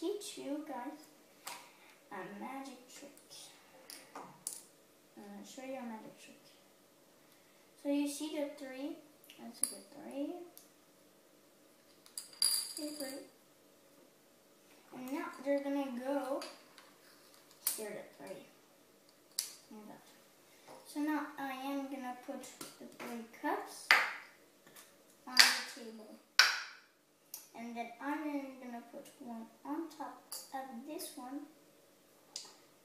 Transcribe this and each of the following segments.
teach you guys a magic trick. Uh, show you a magic trick. So you see the three. That's a good three. Three. And now they're gonna go here to three. So now I am gonna put the three cups on the table. And then I'm gonna put one on top of this one.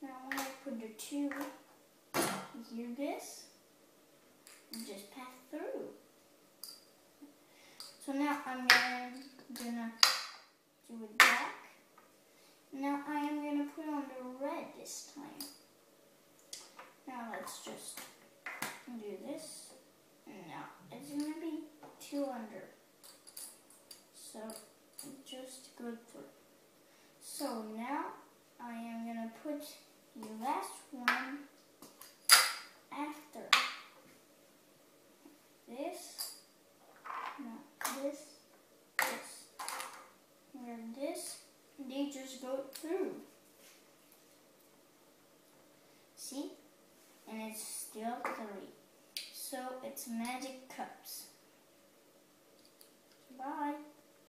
Now I'm gonna put the two, hear this? just pass through. So now I'm gonna, do it back. Now I am gonna put on the red this time. Now let's just do this. Now it's gonna be two under. So through. So now I am gonna put the last one after this, not this, this, where this, they just go through. See? And it's still three. So it's magic cups.